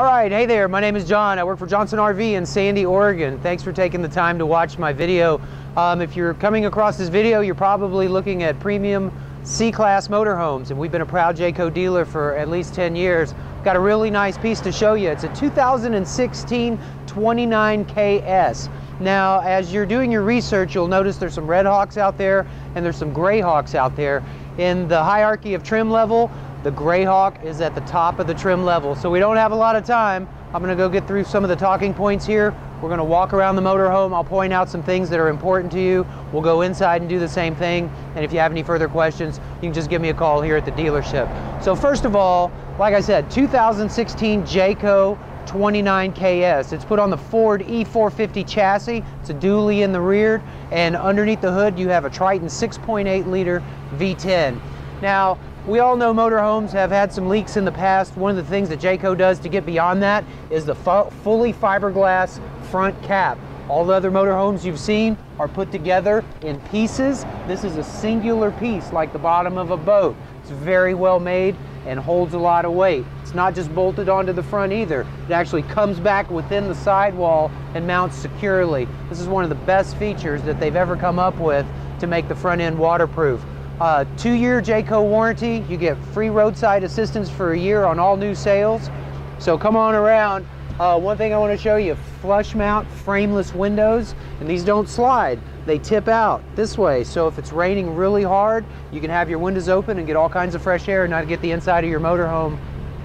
All right, hey there, my name is John. I work for Johnson RV in Sandy, Oregon. Thanks for taking the time to watch my video. Um, if you're coming across this video, you're probably looking at premium C-Class motorhomes, and we've been a proud Jayco dealer for at least 10 years. Got a really nice piece to show you. It's a 2016 29KS. Now, as you're doing your research, you'll notice there's some Redhawks out there and there's some Greyhawks out there. In the hierarchy of trim level, the Greyhawk is at the top of the trim level. So we don't have a lot of time. I'm gonna go get through some of the talking points here. We're gonna walk around the motorhome. I'll point out some things that are important to you. We'll go inside and do the same thing. And if you have any further questions, you can just give me a call here at the dealership. So first of all, like I said, 2016 Jayco 29KS. It's put on the Ford E450 chassis. It's a dually in the rear. And underneath the hood, you have a Triton 6.8 liter V10. Now, we all know motorhomes have had some leaks in the past. One of the things that Jayco does to get beyond that is the fu fully fiberglass front cap. All the other motorhomes you've seen are put together in pieces. This is a singular piece like the bottom of a boat. It's very well made and holds a lot of weight. It's not just bolted onto the front either. It actually comes back within the sidewall and mounts securely. This is one of the best features that they've ever come up with to make the front end waterproof. Uh, two-year Jayco warranty. You get free roadside assistance for a year on all new sales. So come on around. Uh, one thing I want to show you, flush mount frameless windows, and these don't slide. They tip out this way. So if it's raining really hard, you can have your windows open and get all kinds of fresh air and not get the inside of your motorhome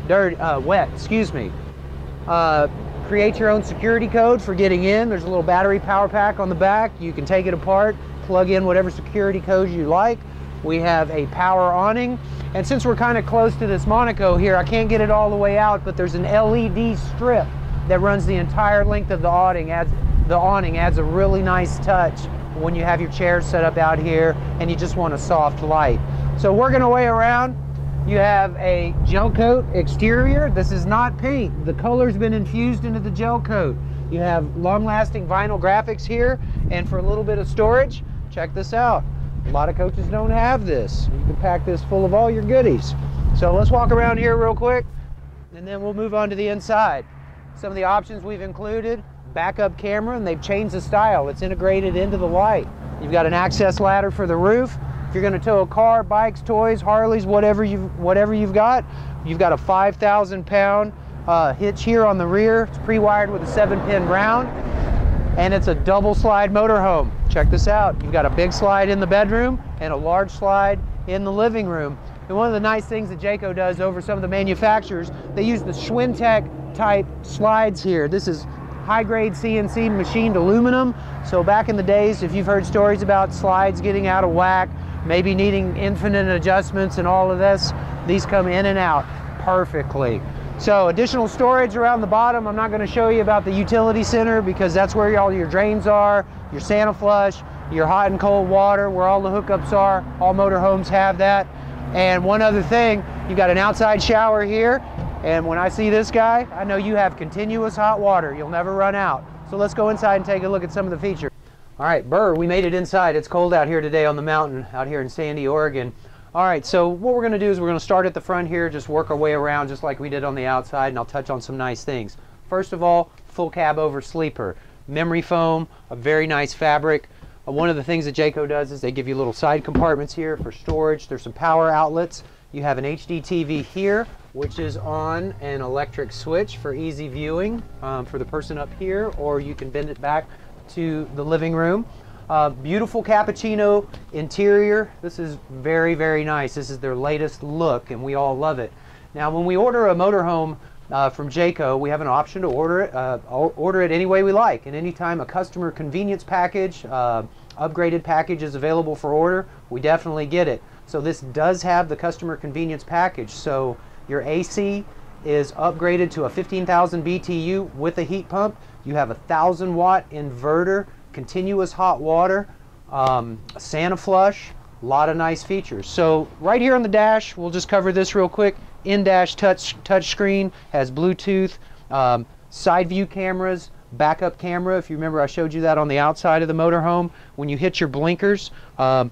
dirt, uh, wet, excuse me. Uh, create your own security code for getting in. There's a little battery power pack on the back. You can take it apart, plug in whatever security code you like. We have a power awning. And since we're kind of close to this Monaco here, I can't get it all the way out, but there's an LED strip that runs the entire length of the awning. Adds, the awning adds a really nice touch when you have your chairs set up out here and you just want a soft light. So working our way around, you have a gel coat exterior. This is not paint. The color's been infused into the gel coat. You have long-lasting vinyl graphics here, and for a little bit of storage, check this out. A lot of coaches don't have this. You can pack this full of all your goodies. So let's walk around here real quick and then we'll move on to the inside. Some of the options we've included, backup camera, and they've changed the style. It's integrated into the light. You've got an access ladder for the roof. If you're gonna tow a car, bikes, toys, Harleys, whatever you've, whatever you've got, you've got a 5,000 pound uh, hitch here on the rear. It's pre-wired with a seven pin round and it's a double slide motorhome. Check this out. You've got a big slide in the bedroom and a large slide in the living room. And one of the nice things that Jayco does over some of the manufacturers, they use the Schwintek type slides here. This is high grade CNC machined aluminum. So back in the days, if you've heard stories about slides getting out of whack, maybe needing infinite adjustments and all of this, these come in and out perfectly. So additional storage around the bottom. I'm not going to show you about the utility center because that's where all your drains are, your Santa flush, your hot and cold water, where all the hookups are. All motorhomes have that. And one other thing, you've got an outside shower here. And when I see this guy, I know you have continuous hot water. You'll never run out. So let's go inside and take a look at some of the features. All right, Burr, we made it inside. It's cold out here today on the mountain out here in Sandy, Oregon. All right, so what we're gonna do is we're gonna start at the front here, just work our way around just like we did on the outside, and I'll touch on some nice things. First of all, full cab over sleeper. Memory foam, a very nice fabric. Uh, one of the things that Jayco does is they give you little side compartments here for storage. There's some power outlets. You have an HD TV here, which is on an electric switch for easy viewing um, for the person up here, or you can bend it back to the living room. Uh, beautiful cappuccino interior. This is very, very nice. This is their latest look, and we all love it. Now, when we order a motorhome uh, from Jayco, we have an option to order it, uh, order it any way we like. And anytime a customer convenience package, uh, upgraded package is available for order, we definitely get it. So this does have the customer convenience package. So your AC is upgraded to a 15,000 BTU with a heat pump. You have a 1,000 watt inverter continuous hot water, um, Santa flush, a lot of nice features. So right here on the dash, we'll just cover this real quick. In-dash touch, touch screen, has Bluetooth, um, side view cameras, backup camera. If you remember, I showed you that on the outside of the motorhome. When you hit your blinkers, um,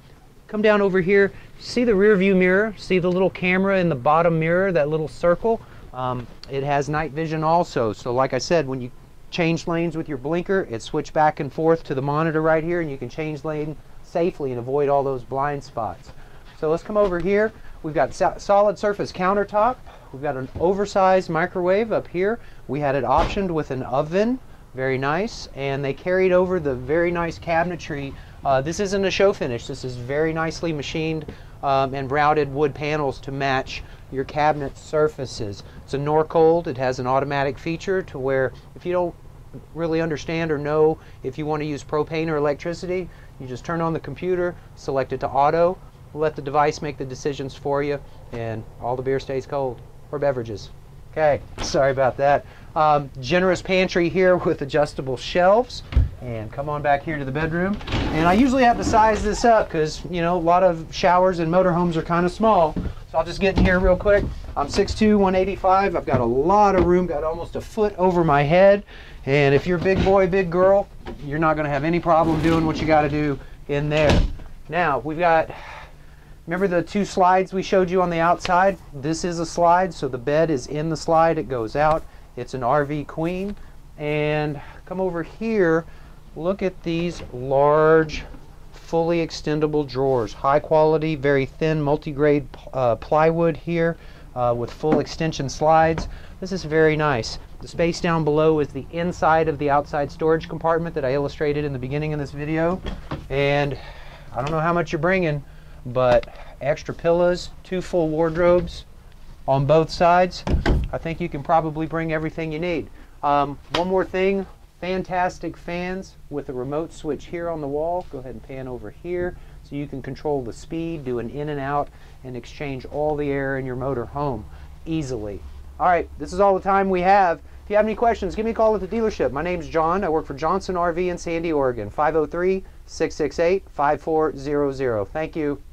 come down over here, see the rear view mirror, see the little camera in the bottom mirror, that little circle? Um, it has night vision also. So like I said, when you change lanes with your blinker, it switch back and forth to the monitor right here and you can change lane safely and avoid all those blind spots. So let's come over here. We've got solid surface countertop. We've got an oversized microwave up here. We had it optioned with an oven, very nice. And they carried over the very nice cabinetry. Uh, this isn't a show finish. This is very nicely machined um, and routed wood panels to match your cabinet surfaces. It's a Norcold. It has an automatic feature to where if you don't really understand or know if you want to use propane or electricity, you just turn on the computer, select it to auto, let the device make the decisions for you, and all the beer stays cold, or beverages. Okay, sorry about that. Um, generous pantry here with adjustable shelves. And come on back here to the bedroom. And I usually have to size this up because, you know, a lot of showers and motorhomes are kind of small. So I'll just get in here real quick. I'm 6'2", 185. I've got a lot of room, got almost a foot over my head. And if you're big boy, big girl, you're not going to have any problem doing what you got to do in there. Now, we've got Remember the two slides we showed you on the outside? This is a slide, so the bed is in the slide, it goes out. It's an RV Queen. And come over here, look at these large, fully extendable drawers. High quality, very thin, multi-grade uh, plywood here uh, with full extension slides. This is very nice. The space down below is the inside of the outside storage compartment that I illustrated in the beginning of this video. And I don't know how much you're bringing, but extra pillows, two full wardrobes on both sides. I think you can probably bring everything you need. Um, one more thing, fantastic fans with a remote switch here on the wall. Go ahead and pan over here so you can control the speed, do an in and out, and exchange all the air in your motor home easily. All right, this is all the time we have. If you have any questions, give me a call at the dealership. My name's John. I work for Johnson RV in Sandy, Oregon. 503 668 5400. Thank you.